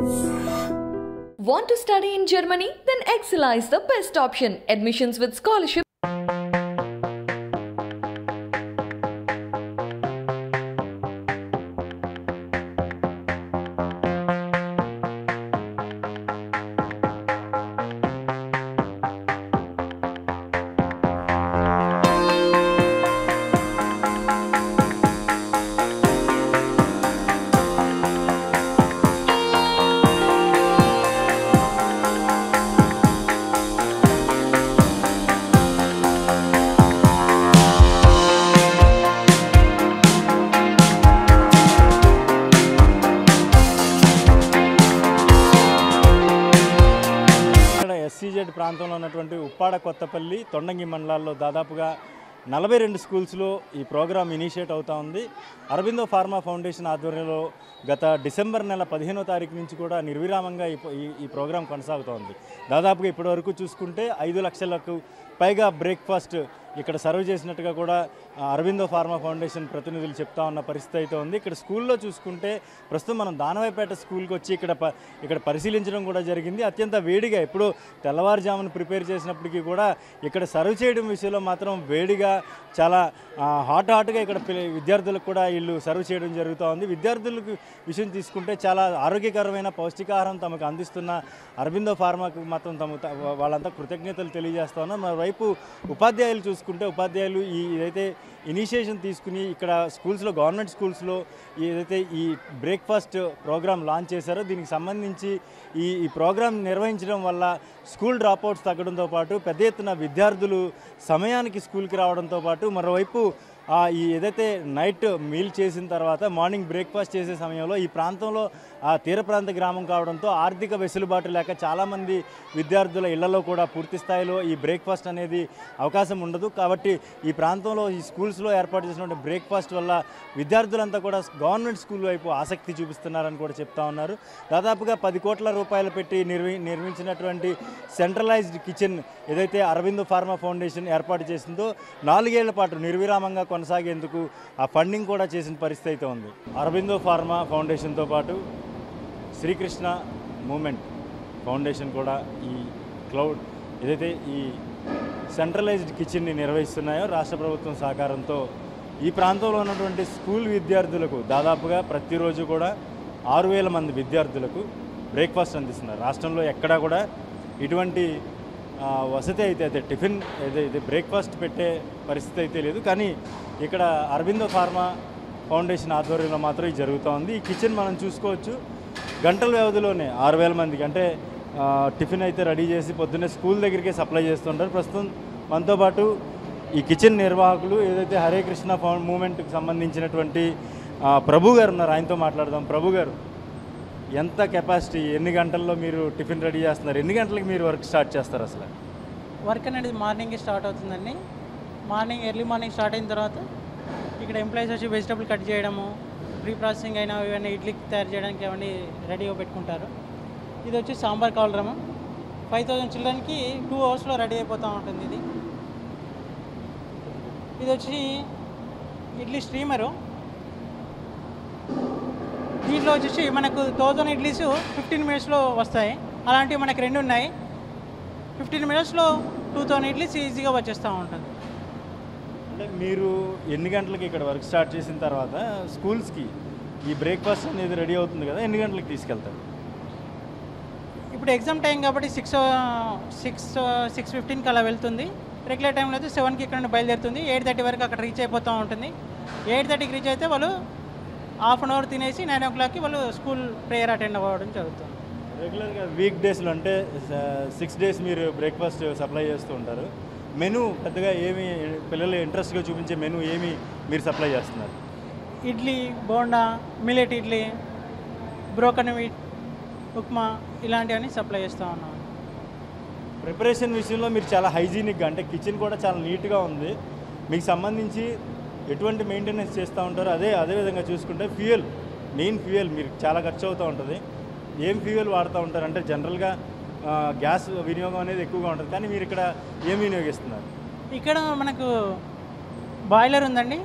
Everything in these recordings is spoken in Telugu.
Want to study in Germany? Then Excella is the best option. Admissions with scholarship. ఉన్నటువంటి ఉప్పాడ కొత్తపల్లి తొండంగి మండలాల్లో దాదాపుగా నలభై రెండు స్కూల్స్లో ఈ ప్రోగ్రామ్ ఇనిషియేట్ అవుతా ఉంది. అరబిందో ఫార్మా ఫౌండేషన్ ఆధ్వర్యంలో గత డిసెంబర్ నెల పదిహేనో తారీఖు నుంచి కూడా నిర్విరామంగా ఈ ఈ- ప్రోగ్రాం కొనసాగుతోంది. దాదాపుగా ఇప్పటి వరకు చూసుకుంటే ఐదు లక్షలకు పైగా బ్రేక్ఫాస్ట్ ఇక్కడ సర్వ్ చేసినట్టుగా కూడా అరవిందో ఫార్మా ఫౌండేషన్ ప్రతినిధులు చెప్తా ఉన్న పరిస్థితి అయితే ఉంది. ఇక్కడ స్కూల్లో చూసుకుంటే ప్రస్తుతం మనం దానవాయిపేట స్కూల్కి వచ్చి ఇక్కడ ప- ఇక్కడ పరిశీలించడం కూడా జరిగింది. అత్యంత వేడిగా ఎప్పుడు తెల్లవారుజామున ప్రిపేర్ చేసినప్పటికీ కూడా ఇక్కడ సర్వ్ చేయడం విషయంలో మాత్రం వేడిగా చాలా హాట్ హాట్గా ఇక్కడ విద్యార్థులకు కూడా వీళ్ళు సర్వ్ చేయడం జరుగుతూ ఉంది విద్యార్థులకు విషయం తీసుకుంటే చాలా ఆరోగ్యకరమైన పౌష్టికాహారం తమకు అందిస్తున్న అరబిందో ఫార్మాకు మాత్రం తమ వాళ్ళంతా కృతజ్ఞతలు తెలియజేస్తా ఉన్నారు మరోవైపు ఉపాధ్యాయులు చూసుకుంటే ఉపాధ్యాయులు ఈ ఏదైతే ఇనిషియేషన్ తీసుకుని ఇక్కడ స్కూల్స్లో గవర్నమెంట్ స్కూల్స్లో ఏదైతే ఈ బ్రేక్ఫాస్ట్ ప్రోగ్రామ్ లాంచ్ చేశారో దీనికి సంబంధించి ఈ ఈ ప్రోగ్రామ్ నిర్వహించడం వల్ల స్కూల్ డ్రాప్అవుట్స్ తగ్గడంతో పాటు పెద్ద ఎత్తున విద్యార్థులు సమయానికి స్కూల్కి రావడంతో పాటు మరోవైపు ఈ ఏదైతే నైట్ మీల్ చేసిన తర్వాత మార్నింగ్ బ్రేక్ఫాస్ట్ చేసే సమయంలో ఈ ప్రాంతంలో ఆ తీర ప్రాంత గ్రామం కావడంతో ఆర్థిక వెసులుబాటు లేక చాలామంది విద్యార్థుల ఇళ్ళలో కూడా పూర్తి స్థాయిలో ఈ బ్రేక్ఫాస్ట్ అనేది అవకాశం ఉండదు. కాబట్టి ఈ ప్రాంతంలో ఈ స్కూల్స్లో ఏర్పాటు చేసినటువంటి బ్రేక్ఫాస్ట్ వల్ల విద్యార్థులంతా కూడా గవర్నమెంట్ స్కూల్ వైపు ఆసక్తి చూపిస్తున్నారని కూడా చెప్తా ఉన్నారు. దాదాపుగా పది కోట్ల రూపాయలు పెట్టి నిర్మి నిర్మించినటువంటి సెంట్రలైజ్డ్ కిచెన్ ఏదైతే అరవింద్ ఫార్మా ఫౌండేషన్ ఏర్పాటు చేసిందో నాలుగేళ్ళ పాటు నిర్విరామంగా కొనసాగేందుకు ఆ ఫండింగ్ కూడా చేసిన పరిస్థితి అయితే ఉంది. అరవిందో ఫార్మా ఫౌండేషన్తో పాటు శ్రీకృష్ణ మూమెంట్ ఫౌండేషన్ కూడా ఈ క్లౌడ్ ఏదైతే ఈ సెంట్రలైజ్డ్ కిచెన్ని నిర్వహిస్తున్నాయో రాష్ట్ర ప్రభుత్వం సహకారంతో ఈ ప్రాంతంలో ఉన్నటువంటి స్కూల్ విద్యార్థులకు దాదాపుగా ప్రతిరోజు కూడా ఆరు వేల మంది విద్యార్థులకు బ్రేక్ఫాస్ట్ అందిస్తున్నారు. రాష్ట్రంలో ఎక్కడా కూడా ఇటువంటి వసతి అయితే అదే టిఫిన్ ఏదైతే బ్రేక్ఫాస్ట్ పెట్టే పరిస్థితి అయితే లేదు. కానీ ఇక్కడ అరవిందో ఫార్మా ఫౌండేషన్ ఆధ్వర్యంలో మాత్రం ఇది జరుగుతూ ఉంది. ఈ కిచెన్ మనం చూసుకోవచ్చు. గంటల వ్యవధిలోనే ఆరు వేల మందికి అంటే టిఫిన్ అయితే రెడీ చేసి పొద్దున్నే స్కూల్ దగ్గరికే సప్లై చేస్తుంటారు. ప్రస్తుతం మనతో పాటు ఈ కిచెన్ నిర్వాహకులు ఏదైతే హరే కృష్ణ ఫౌండ్ మూమెంట్కి సంబంధించినటువంటి ప్రభు గారు ఉన్నారు. ఆయనతో మాట్లాడదాం. ప్రభు గారు ఎంత కెపాసిటీ ఎన్ని గంటల్లో మీరు టిఫిన్ రెడీ చేస్తున్నారు? ఎన్ని గంటలకు మీరు వర్క్ స్టార్ట్ చేస్తారు అసలు? వర్క్ అనేది మార్నింగ్ స్టార్ట్ అవుతుందండి. మార్నింగ్ ఎర్లీ మార్నింగ్ స్టార్ట్ అయిన తర్వాత ఇక్కడ ఎంప్లాయీస్ వచ్చి వెజిటబుల్ కట్ చేయడము ప్రీ ప్రాసెసింగ్ అయినా ఇవన్నీ ఇడ్లీ తయారు చేయడానికి అవన్నీ రెడీగా పెట్టుకుంటారు. ఇది వచ్చి సాంబార్ కాలరము ఫైవ్ థౌజండ్ చిల్డ్రన్కి టూ అవర్స్లో రెడీ అయిపోతూ ఉంటుంది ఇది. ఇది వచ్చి ఇడ్లీ స్ట్రీమరు. దీంట్లో వచ్చేసి మనకు థౌజండ్ ఇడ్లీస్ ఫిఫ్టీన్ మినిట్స్లో వస్తాయి. అలాంటివి మనకి రెండు ఉన్నాయి. ఫిఫ్టీన్ మినిట్స్లో టూ థౌజండ్ ఇడ్లీస్ ఈజీగా వచ్చేస్తూ ఉంటుంది. అంటే మీరు ఎన్ని గంటలకి ఇక్కడ వర్క్ స్టార్ట్ చేసిన తర్వాత స్కూల్స్కి ఈ బ్రేక్ఫాస్ట్ అనేది రెడీ అవుతుంది కదా ఎన్ని గంటలకు తీసుకెళ్తారు? ఇప్పుడు ఎగ్జామ్ టైం కాబట్టి సిక్స్ సిక్స్ సిక్స్ ఫిఫ్టీన్కి అలా వెళ్తుంది. రెగ్యులర్ టైంలో అయితే సెవెన్కి ఇక్కడ నుండి బయలుదేరుతుంది. ఎయిట్ థర్టీ వరకు అక్కడ రీచ్ అయిపోతూ ఉంటుంది. ఎయిట్ థర్టీకి రీచ్ అయితే వాళ్ళు హాఫ్ అన్ అవర్ తినేసి నైన్ ఓ క్లాక్కి వాళ్ళు స్కూల్ ప్రేయర్ అటెండ్ అవ్వడం జరుగుతుంది. రెగ్యులర్గా వీక్ డేస్లో అంటే సిక్స్ డేస్ మీరు బ్రేక్ఫాస్ట్ సప్లై చేస్తూ ఉంటారు. మెను పెద్దగా ఏమి పిల్లలు ఇంట్రెస్ట్గా చూపించే మెను ఏమి మీరు సప్లై చేస్తున్నారు? Idli bonda millet idli broken wheat upma ఇలాంటివన్నీ సప్లై చేస్తూ ఉన్నాం. ప్రిపరేషన్ విషయంలో మీరు చాలా హైజీనిక్గా అంటే కిచెన్ కూడా చాలా నీట్గా ఉంది. మీకు సంబంధించి ఎటువంటి మెయింటెనెన్స్ చేస్తూ ఉంటారో అదే అదే విధంగా చూసుకుంటే ఫ్యూయల్ మెయిన్ ఫ్యూయల్ మీరు చాలా ఖర్చు అవుతూ ఉంటుంది. ఏం ఫ్యూయల్ వాడుతూ ఉంటారు అంటే జనరల్గా గ్యాస్ వినియోగం అనేది ఎక్కువగా ఉంటుంది. కానీ మీరు ఇక్కడ ఏం వినియోగిస్తున్నారు? ఇక్కడ మనకు బాయిలర్ ఉందండి.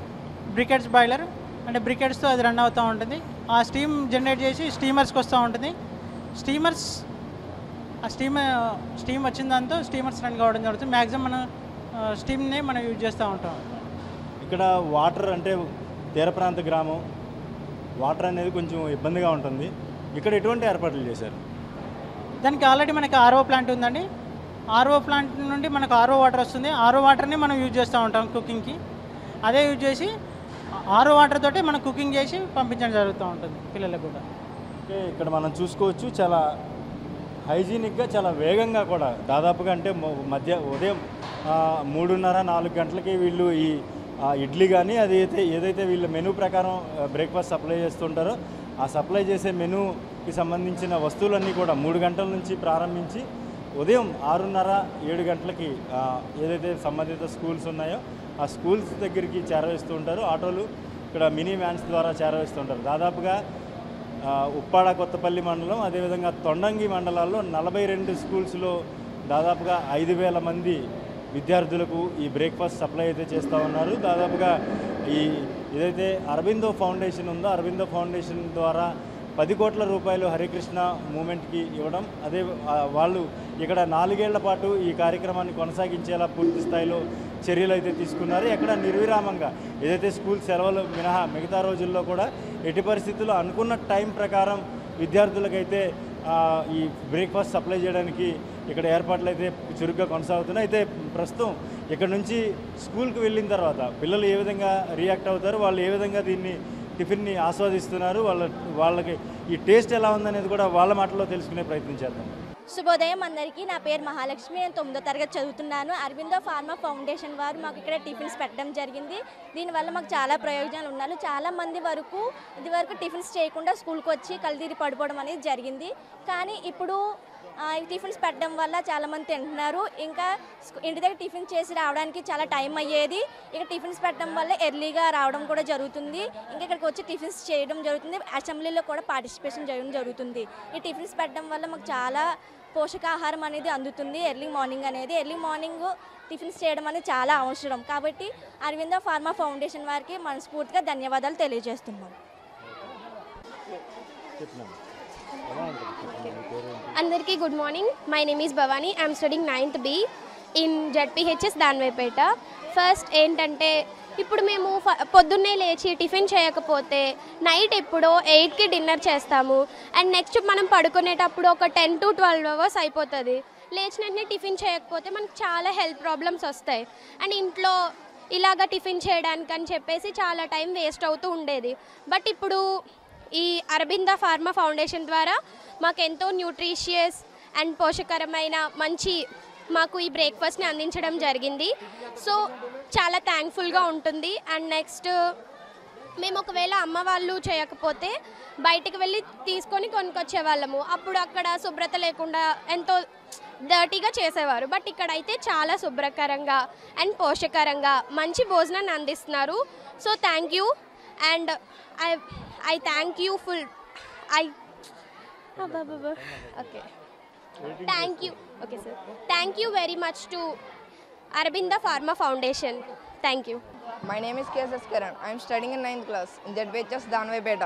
Briquettes boiler. అంటే బ్రికెట్స్తో అది రన్ అవుతూ ఉంటుంది. ఆ స్టీమ్ జనరేట్ చేసి స్టీమర్స్కి వస్తూ ఉంటుంది. స్టీమర్స్ ఆ స్టీమ్ స్టీమ్ వచ్చిన దాంతో స్టీమర్స్ రన్ కావడం జరుగుతుంది. మ్యాక్సిమం మనం స్టీమ్నే మనం యూజ్ చేస్తూ ఉంటాం. ఇక్కడ వాటర్ అంటే తీర ప్రాంత గ్రామం. వాటర్ అనేది కొంచెం ఇబ్బందిగా ఉంటుంది. ఇక్కడ ఎటువంటి ఏర్పాట్లు చేశారు? దానికి ఆల్రెడీ మనకి ఆర్ఓ ప్లాంట్ ఉందండి. ఆర్ఓ ప్లాంట్ నుండి మనకు ఆర్ఓ వాటర్ వస్తుంది. ఆర్ఓ వాటర్ని మనం యూజ్ చేస్తూ ఉంటాం కుకింగ్కి. అదే యూజ్ చేసి ఆర్ఓ వాటర్ తోటి మనం కుకింగ్ చేసి పంపించడం జరుగుతూ ఉంటుంది పిల్లలకు కూడా. ఇక్కడ మనం చూసుకోవచ్చు. చాలా హైజీనిక్గా చాలా వేగంగా కూడా. దాదాపుగా అంటే మధ్య ఉదయం మూడున్నర నాలుగు గంటలకి వీళ్ళు ఈ ఆ, ఇడ్లీ కానీ అది అయితే ఏదైతే వీళ్ళ మెనూ ప్రకారం బ్రేక్ఫాస్ట్ సప్లై చేస్తుంటారో ఆ సప్లై చేసే మెనూకి సంబంధించిన వస్తువులన్నీ కూడా మూడు గంటల నుంచి ప్రారంభించి ఉదయం ఆరున్నర ఏడు గంటలకి ఏదైతే సంబంధిత స్కూల్స్ ఉన్నాయో ఆ స్కూల్స్ దగ్గరికి చేరవేస్తూ ఉంటారు. ఆటోలు ఇక్కడ మినీ వ్యాన్స్ ద్వారా చేరవేస్తుంటారు దాదాపుగా ఉప్పాడ కొత్తపల్లి మండలం అదేవిధంగా తొండంగి మండలాల్లో నలభై రెండు స్కూల్స్లో దాదాపుగా ఐదు వేల మంది విద్యార్థులకు ఈ బ్రేక్ఫాస్ట్ సప్లై అయితే చేస్తూ ఉన్నారు. దాదాపుగా ఈ ఏదైతే అరవిందో ఫౌండేషన్ ఉందో అరవిందో ఫౌండేషన్ ద్వారా పది కోట్ల రూపాయలు హరికృష్ణ మూమెంట్కి ఇవ్వడం అదే వాళ్ళు ఇక్కడ నాలుగేళ్ళ పాటు ఈ కార్యక్రమాన్ని కొనసాగించేలా పూర్తి స్థాయిలో చర్యలు అయితే తీసుకున్నారు. ఎక్కడ నిర్విరామంగా ఏదైతే స్కూల్ సెలవులు మినహా మిగతా రోజుల్లో కూడా ఎట్టి పరిస్థితుల్లో అనుకున్న టైం ప్రకారం విద్యార్థులకైతే ఈ బ్రేక్ఫాస్ట్ సప్లై చేయడానికి ఇక్కడ ఏర్పాట్లు అయితే చురుగ్గా కొనసాగుతున్నాయి. అయితే ప్రస్తుతం ఇక్కడ నుంచి స్కూల్కి వెళ్ళిన తర్వాత పిల్లలు ఏ విధంగా రియాక్ట్ అవుతారు వాళ్ళు ఏ విధంగా దీన్ని టిఫిన్ని ఆస్వాదిస్తున్నారు వాళ్ళ వాళ్ళకి ఈ టేస్ట్ ఎలా ఉందనేది కూడా వాళ్ళ మాటల్లో తెలుసుకునే ప్రయత్నం చేద్దాం. శుభోదయం అందరికీ. నా పేరు మహాలక్ష్మి. నేను తొమ్మిదో తరగతి చదువుతున్నాను. అరవిందో ఫార్మా ఫౌండేషన్ వారు మాకు ఇక్కడ టిఫిన్స్ పెట్టడం జరిగింది. దీనివల్ల మాకు చాలా ప్రయోజనాలు ఉన్నాయి చాలా మంది వరకు ఇది వరకు టిఫిన్స్ చేయకుండా స్కూల్కి వచ్చి కల్తీరి పడిపోవడం అనేది జరిగింది. కానీ ఇప్పుడు టిఫిన్స్ పెట్టడం వల్ల చాలామంది తింటున్నారు. ఇంకా ఇంటి దగ్గర టిఫిన్ చేసి రావడానికి చాలా టైం అయ్యేది. ఇక టిఫిన్స్ పెట్టడం వల్ల ఎర్లీగా రావడం కూడా జరుగుతుంది. ఇంకా ఇక్కడికి వచ్చి టిఫిన్స్ చేయడం జరుగుతుంది. అసెంబ్లీలో కూడా పార్టిసిపేషన్ చేయడం జరుగుతుంది. ఈ టిఫిన్స్ పెట్టడం వల్ల మాకు చాలా పోషకాహారం అనేది అందుతుంది. ఎర్లీ మార్నింగ్ అనేది. ఎర్లీ మార్నింగ్ టిఫిన్స్ చేయడం అనేది చాలా అవసరం. కాబట్టి అరవింద ఫార్మా ఫౌండేషన్ వారికి మనస్ఫూర్తిగా ధన్యవాదాలు తెలియజేస్తున్నాం. అందరికీ good morning. My name is Bhavani I'm studying ninth B in ZPHS Danavaipeta first ఏంటంటే ఇప్పుడు మేము పొద్దున్నే లేచి టిఫిన్ చేయకపోతే నైట్ ఎప్పుడో ఎయిట్కి డిన్నర్ చేస్తాము. అండ్ నెక్స్ట్ మనం పడుకునేటప్పుడు ఒక టెన్ టు ట్వెల్వ్ అవర్స్ అయిపోతుంది. లేచిన వెంటనే టిఫిన్ చేయకపోతే మనకు చాలా హెల్త్ ప్రాబ్లమ్స్ వస్తాయి. అండ్ ఇంట్లో ఇలాగ టిఫిన్ చేయడానికి అని చెప్పేసి చాలా టైం వేస్ట్ అవుతూ ఉండేది. బట్ ఇప్పుడు ఈ అరబింద ఫార్మా ఫౌండేషన్ ద్వారా మాకు ఎంతో న్యూట్రిషియస్ అండ్ పోషకరమైన మంచి మాకు ఈ బ్రేక్ఫాస్ట్ని అందించడం జరిగింది. సో చాలా థ్యాంక్ఫుల్గా ఉంటుంది. అండ్ నెక్స్ట్ మేము ఒకవేళ అమ్మ వాళ్ళు చేయకపోతే బయటికి వెళ్ళి తీసుకొని కొనుక్కొచ్చేవాళ్ళము. అప్పుడు అక్కడ శుభ్రత లేకుండా ఎంతో డర్టీగా చేసేవారు. బట్ ఇక్కడైతే చాలా శుభ్రకరంగా అండ్ పోషకరంగా మంచి భోజనాన్ని అందిస్తున్నారు. So thank you and I I thank you full I okay. Thank you okay sir thank you very much to Aurobindo Pharma Foundation thank you my name is KSS Kiran I'm studying in ninth class in ZPHS Danavaipeta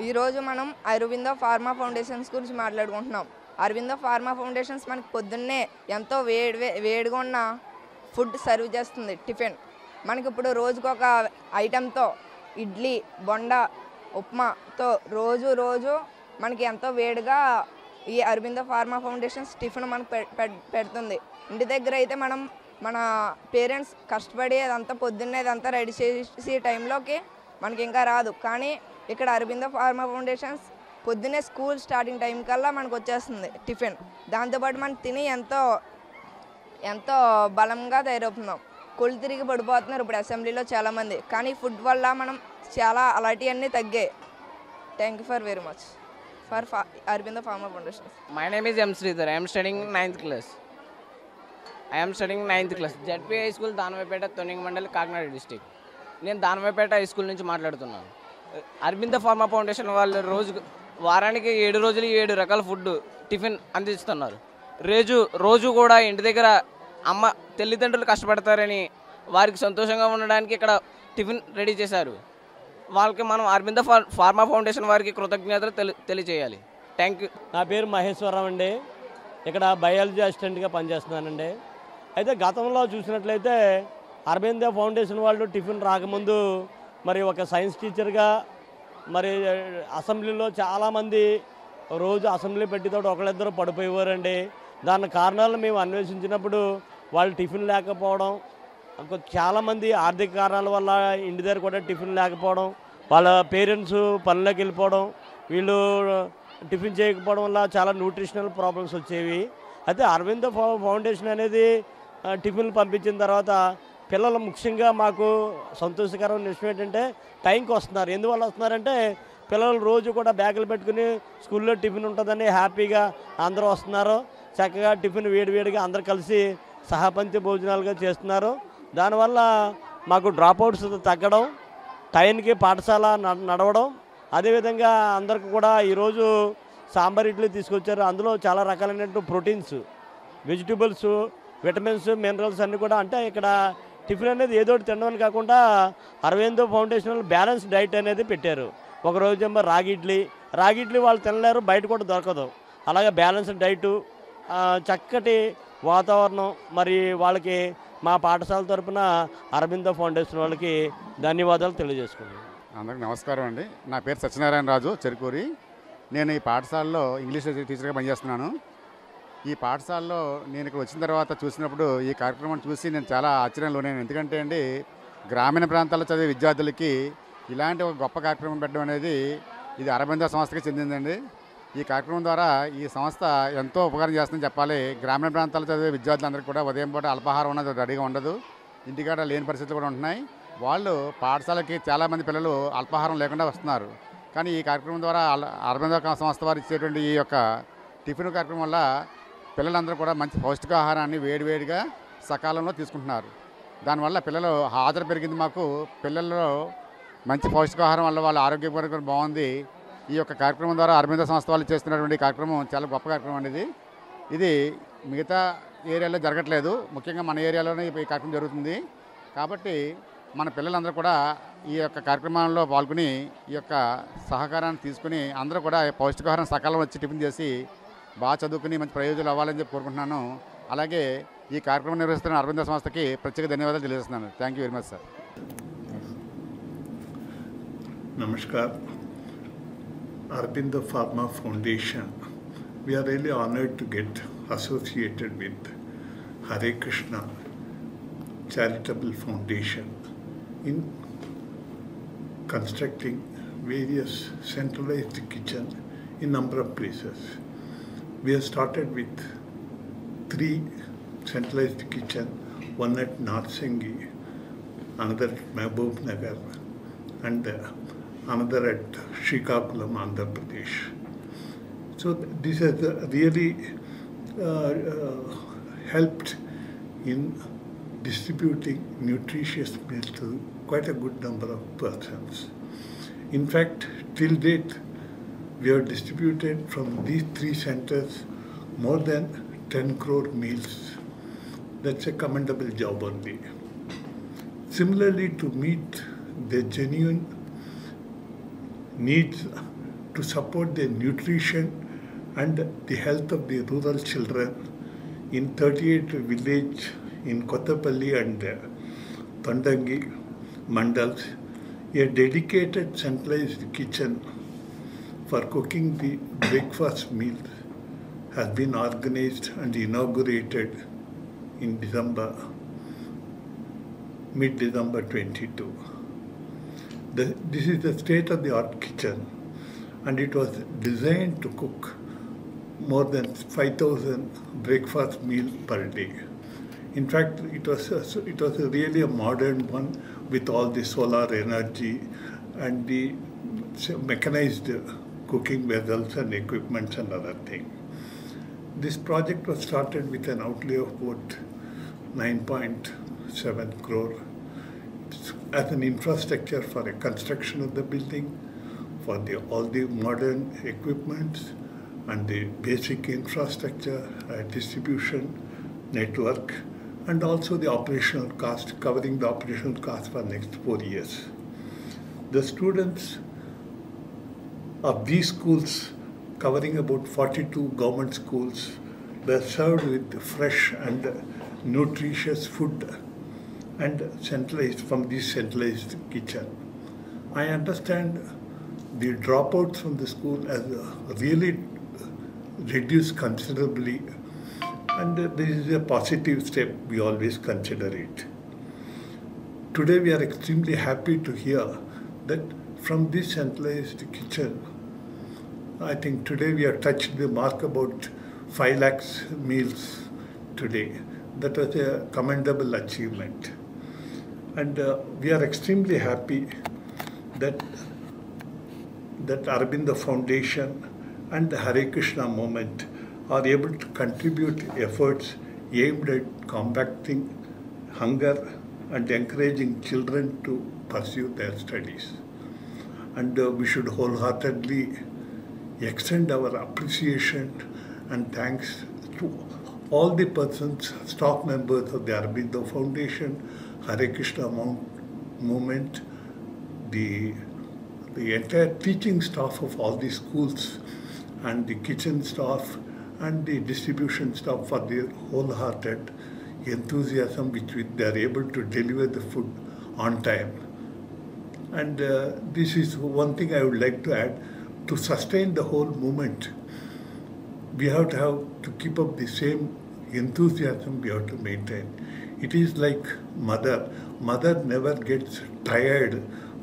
ఈరోజు మనం అరవింద ఫార్మా ఫౌండేషన్స్ గురించి మాట్లాడుకుంటున్నాం. అరవిందో ఫార్మా ఫౌండేషన్స్ మనకి పొద్దున్నే ఎంతో వేడి వే- వేడిగా ఉన్న ఫుడ్ సర్వ్ చేస్తుంది టిఫిన్ మనకి ఇప్పుడు రోజుకొక ఐటెంతో ఇడ్లీ బొండ ఉప్మాతో రోజు రోజు మనకి ఎంతో వేడిగా ఈ అరవింద ఫార్మా ఫౌండేషన్స్ టిఫిన్ మనకు పె- పె- పెడుతుంది. ఇంటి దగ్గర అయితే మనం మన పేరెంట్స్ కష్టపడి అదంతా పొద్దున్నే రెడీ చేసి టైంలోకి మనకి ఇంకా రాదు. కానీ ఇక్కడ అరవింద ఫార్మా ఫౌండేషన్స్ పొద్దున్నే స్కూల్ స్టార్టింగ్ టైం కల్లా మనకు వచ్చేస్తుంది టిఫిన్. దాంతోపాటు మనం తిని ఎంతో ఎంతో బలంగా తయారవుతున్నాం. కొళ్ళు తిరిగి పడిపోతున్నారు ఇప్పుడు అసెంబ్లీలో చాలామంది. కానీ ఫుడ్ వల్ల మనం చాలా అలాంటివన్నీ తగ్గాయి thank you for very much for ఫా Aurobindo Pharma Foundation my name is M Sridhar I'm studying ninth class I'm studying ninth class ZP high school Danavaipeta తొనింగ్ mandal Kakinada district నేను దానవైపేట హై స్కూల్ నుంచి మాట్లాడుతున్నాను. అరవింద ఫార్మా ఫౌండేషన్ వాళ్ళు రోజు వారానికి ఏడు రోజులు ఏడు రకాల ఫుడ్ టిఫిన్ అందిస్తున్నారు. రోజు రోజు కూడా ఇంటి దగ్గర అమ్మ తల్లిదండ్రులు కష్టపడతారని వారికి సంతోషంగా ఉండడానికి ఇక్కడ టిఫిన్ రెడీ చేశారు. వాళ్ళకి మనం అరవింద ఫార్ ఫార్మా ఫౌండేషన్ వారికి కృతజ్ఞతలు తెలి తెలియజేయాలి. Thank you. నా పేరు మహేశ్వరరావు అండి. ఇక్కడ బయాలజీ అసిస్టెంట్గా పనిచేస్తున్నానండి. అయితే గతంలో చూసినట్లయితే అరవింద ఫౌండేషన్ వాళ్ళు టిఫిన్ రాకముందు మరి ఒక సైన్స్ టీచర్గా మరి అసెంబ్లీలో చాలామంది రోజు అసెంబ్లీ పెట్టితో ఒకళ్ళిద్దరు పడిపోయేవారండి. దాని కారణాలు మేము అన్వేషించినప్పుడు వాళ్ళు టిఫిన్ లేకపోవడం చాలామంది ఆర్థిక కారణాల వల్ల ఇంటి దగ్గర కూడా టిఫిన్ లేకపోవడం వాళ్ళ పేరెంట్స్ పనులకు వెళ్ళిపోవడం వీళ్ళు టిఫిన్ చేయకపోవడం వల్ల చాలా న్యూట్రిషనల్ ప్రాబ్లమ్స్ వచ్చేవి. అయితే అరవింద ఫౌండేషన్ అనేది టిఫిన్లు పంపించిన తర్వాత పిల్లలు ముఖ్యంగా మాకు సంతోషకరమైన విషయం ఏంటంటే టైంకి వస్తున్నారు. ఎందువల్ల వస్తున్నారంటే పిల్లలు రోజు కూడా బ్యాగులు పెట్టుకుని స్కూల్లో టిఫిన్ ఉంటుందని హ్యాపీగా అందరూ వస్తున్నారు. చక్కగా టిఫిన్ వేడివేడిగా అందరు కలిసి సహపంచి భోజనాలుగా చేస్తున్నారు. దానివల్ల మాకు డ్రాప్అవుట్స్ తగ్గడం టైంకి పాఠశాల న- నడవడం అదేవిధంగా అందరికి కూడా ఈరోజు సాంబార్ ఇడ్లీ తీసుకొచ్చారు. అందులో చాలా రకాలైనటువంటి ప్రోటీన్స్ వెజిటబుల్స్ విటమిన్స్ మినరల్స్ అన్నీ కూడా అంటే ఇక్కడ టిఫిన్ అనేది ఏదో ఒకటి తినడం కాకుండా అరవిందో ఫౌండేషన్ బ్యాలెన్స్ డైట్ అనేది పెట్టారు. ఒక రోజేమో రాగి ఇడ్లీ రాగి ఇడ్లీ వాళ్ళు తినలేరు బయట కూడా దొరకదు. అలాగే బ్యాలెన్స్డ్ డైటు చక్కటి వాతావరణం మరి వాళ్ళకి మా పాఠశాల తరపున అరవింద ఫౌండేషన్ వాళ్ళకి ధన్యవాదాలు తెలియజేసుకున్నాను అందరికి నమస్కారం అండి. నా పేరు సత్యనారాయణ రాజు చెరుకూరి. నేను ఈ పాఠశాలలో ఇంగ్లీష్ టీచర్గా పనిచేస్తున్నాను. ఈ పాఠశాలలో నేను ఇక్కడ వచ్చిన తర్వాత చూసినప్పుడు ఈ కార్యక్రమాన్ని చూసి నేను చాలా ఆశ్చర్యంలోనే ఎందుకంటే అండి గ్రామీణ ప్రాంతాల్లో చదివే విద్యార్థులకి ఇలాంటి ఒక గొప్ప కార్యక్రమం పెట్టడం అనేది ఇది అరబింద సంస్థకి చెందిందండి. ఈ కార్యక్రమం ద్వారా ఈ సంస్థ ఎంతో ఉపకారం చేస్తుందని చెప్పాలి. గ్రామీణ ప్రాంతాల్లో చదివే విద్యార్థులందరికీ కూడా ఉదయం పూట అల్పాహారం ఉన్నది రెడీగా ఉండదు. ఇంటికాడ లేని పరిస్థితులు కూడా ఉంటున్నాయి. వాళ్ళు పాఠశాలకి చాలామంది పిల్లలు అల్పాహారం లేకుండా వస్తున్నారు. కానీ ఈ కార్యక్రమం ద్వారా అరవింద సంస్థ వారు ఇచ్చేటువంటి ఈ యొక్క టిఫిన్ కార్యక్రమం వల్ల పిల్లలందరూ కూడా మంచి పౌష్టికాహారాన్ని వేడివేడిగా సకాలంలో తీసుకుంటున్నారు. దానివల్ల పిల్లలు హాజరు పెరిగింది మాకు. పిల్లల్లో మంచి పౌష్టికాహారం వల్ల వాళ్ళ ఆరోగ్యపరంగా బాగుంది. ఈ యొక్క కార్యక్రమం ద్వారా అరవింద సంస్థ వాళ్ళు చేస్తున్నటువంటి కార్యక్రమం చాలా గొప్ప కార్యక్రమం అనేది ఇది. మిగతా ఏరియాలో జరగట్లేదు. ముఖ్యంగా మన ఏరియాలోనే ఈ కార్యక్రమం జరుగుతుంది. కాబట్టి మన పిల్లలందరూ కూడా ఈ యొక్క కార్యక్రమంలో పాల్గొని ఈ యొక్క సహకారాన్ని తీసుకుని అందరూ కూడా పౌష్టికాహారం సకాలం వచ్చి టిఫిన్ చేసి బాగా చదువుకుని మంచి ప్రయోజనాలు అవ్వాలని చెప్పి కోరుకుంటున్నాను. అలాగే ఈ కార్యక్రమం నిర్వహిస్తున్న అరవింద సంస్థకి ప్రత్యేక ధన్యవాదాలు తెలియజేస్తున్నాను. Thank you very much sir నమస్కారం. Arbindo Pharma Foundation. We are really honored to get associated with Hare Krishna Charitable Foundation in constructing various centralized kitchen in number of places. We have started with three centralized kitchen, one at North Singi, another at Mehboob Nagar, and uh, another at Srikakulam, Andhra Pradesh. So this has really uh, uh, helped in distributing nutritious meals to quite a good number of persons. In fact, till date, we have distributed from these three centers more than 10 crore meals. That's a commendable job only. Similarly, to meet the genuine needs to support the nutrition and the health of the rural children in 38 villages in Kotapalli and uh, Tandangi mandals, a dedicated centralized kitchen for cooking the breakfast meal has been organized and inaugurated in December, mid-December 22. The, this is the state-of-the-art kitchen and it was designed to cook more than 5,000 breakfast meals per day. In fact, it was a, it was a really a modern one with all the solar energy and the mechanized cooking vessels and equipments and other things. This project was started with an outlay of about 9.7 crore as an infrastructure for the construction of the building, for the, all the modern equipments and the basic infrastructure, uh, distribution network, and also the operational cost, covering the operational cost for next four years. The students of these schools covering about 42 government schools, were served with fresh and nutritious food and centralized from this centralized kitchen. I understand the dropouts from the school has uh, really reduced considerably, and this is a positive step. We always consider it. Today, we are extremely happy to hear that from this centralized kitchen, I think today we have touched the mark about 5 lakhs meals today. That was a commendable achievement. And uh, we are extremely happy that that Arabinda Foundation and the Hare Krishna movement are able to contribute efforts aimed at combating hunger and encouraging children to pursue their studies. And uh, we should wholeheartedly extend our appreciation and thanks to all the persons, staff members of the Arabinda Foundation, Hare Krishna movement, the the entire teaching staff of all the schools and the kitchen staff and the distribution staff for their wholehearted enthusiasm which they are able to deliver the food on time. And uh, this is one thing I would like to add. To sustain the whole movement, we have to have to keep up the same enthusiasm we have to maintain. It is like mother mother never gets tired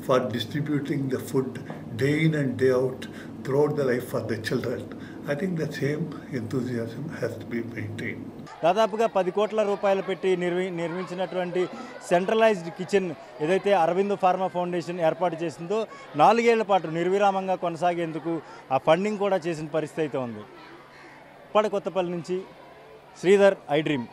for distributing the food day in and day out throughout the life for the children. I think the same enthusiasm has to be maintain దాదాపుగా పది కోట్ల రూపాయలు పెట్టి నిర్మి నిర్మించినటువంటి సెంట్రలైజ్డ్ కిచెన్ ఏదైతే అరవింద్ ఫార్మా ఫౌండేషన్ ఏర్పాటు చేసిందో నాలుగేళ్ళ పాటు నిర్విరామంగా కొనసాగేందుకు ఆ ఫండింగ్ కూడా చేసిన పరిస్థితి అయితే ఉంది ఇప్పటి కొత్తపల్లి నుంచి శ్రీధర్ ఐ డ్రీమ్